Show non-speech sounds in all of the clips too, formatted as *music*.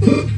Huh? *laughs*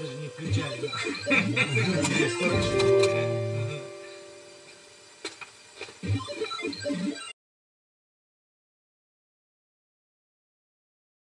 Даже не включали.